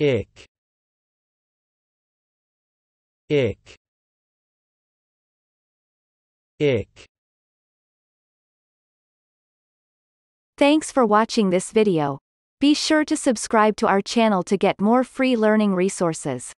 ich ich ich Thanks for watching this video. Be sure to subscribe to our channel to get more free learning resources.